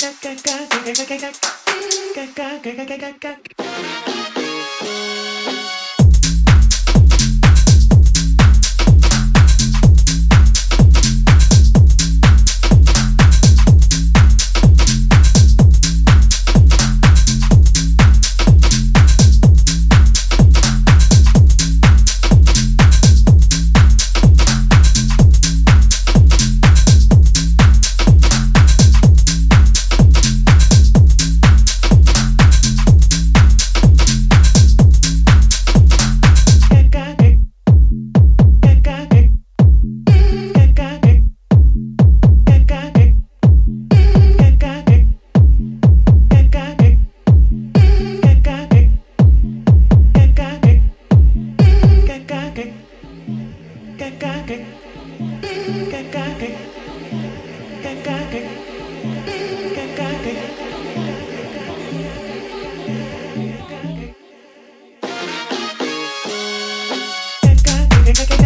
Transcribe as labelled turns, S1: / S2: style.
S1: Thank you.
S2: que,